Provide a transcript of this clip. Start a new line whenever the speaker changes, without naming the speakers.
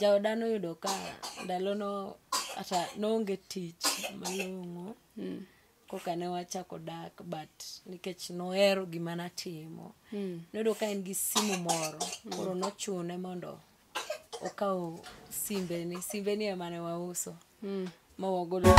jaoda noyudo ka ndalono ata noonge tich malong'o mm. koka ne wachako dak but nikech nohero gima natimo mm. noyudo ka en gi simu moro mm. koro hmm. nochune mondo
okaw simbeni simbeni emane wauso mm.
mawagolo